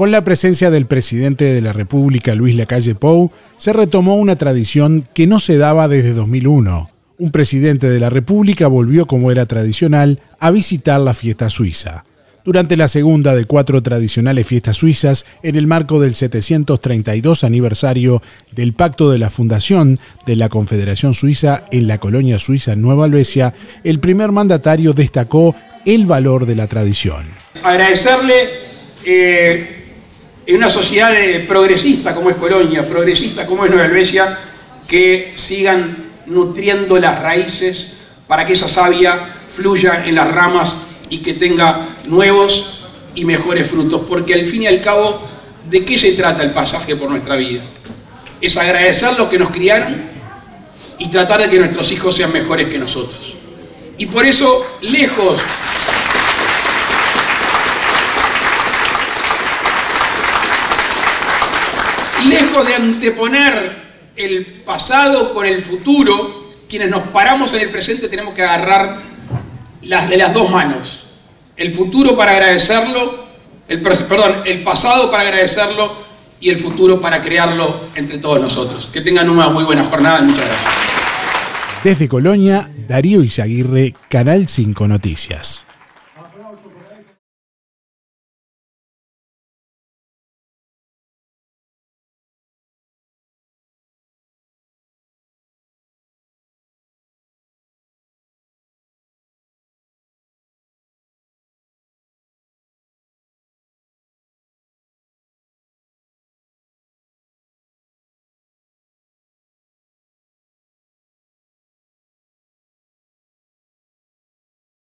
Con la presencia del presidente de la República, Luis Lacalle Pou, se retomó una tradición que no se daba desde 2001. Un presidente de la República volvió, como era tradicional, a visitar la fiesta suiza durante la segunda de cuatro tradicionales fiestas suizas en el marco del 732 aniversario del Pacto de la Fundación de la Confederación Suiza en la colonia suiza Nueva Albesia, el primer mandatario destacó el valor de la tradición. Agradecerle eh, en una sociedad progresista como es Colonia, progresista como es Nueva Albesia, que sigan nutriendo las raíces para que esa savia fluya en las ramas y que tenga nuevos y mejores frutos, porque al fin y al cabo, ¿de qué se trata el pasaje por nuestra vida? Es agradecer lo que nos criaron y tratar de que nuestros hijos sean mejores que nosotros. Y por eso, lejos lejos de anteponer el pasado con el futuro, quienes nos paramos en el presente tenemos que agarrar las, de las dos manos. El futuro para agradecerlo, el, perdón, el pasado para agradecerlo y el futuro para crearlo entre todos nosotros. Que tengan una muy buena jornada. Muchas gracias. Desde Colonia, Darío Izaguirre, Canal 5 Noticias.